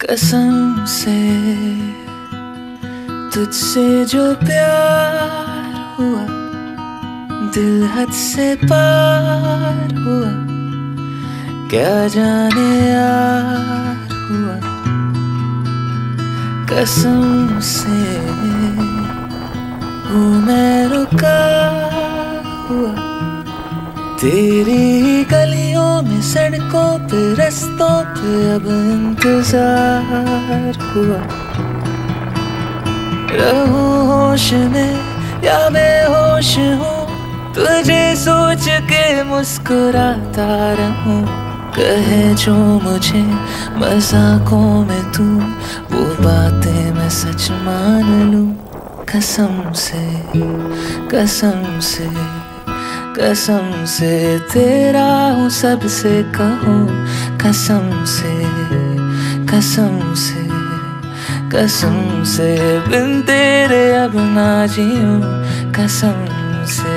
कसम से तुझसे जो प्यार हुआ, दिल हद से पार हुआ, क्या जाने यार हुआ। कसम से हूँ मैं रुका हुआ, तेरी गलियों रस्तों पे अब इंतज़ार हुआ। रहूँ होश में या बेहोश हूँ, तुझे सोच के मुस्कुराता रहूँ। कहे जो मुझे मजाकों में तू, वो बातें मैं सच मान लूँ। कसम से कसम से कसम से तेरा हूँ सबसे कहूँ। कसम से कसम से कसम से बिन तेरे अब ना जीऊँ कसम से।